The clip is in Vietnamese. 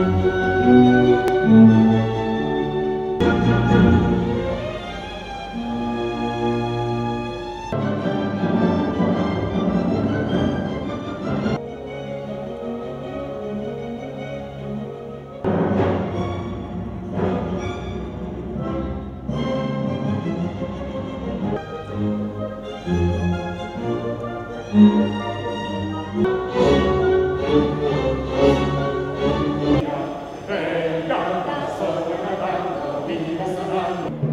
Thank mm -hmm. you. Jerusalem.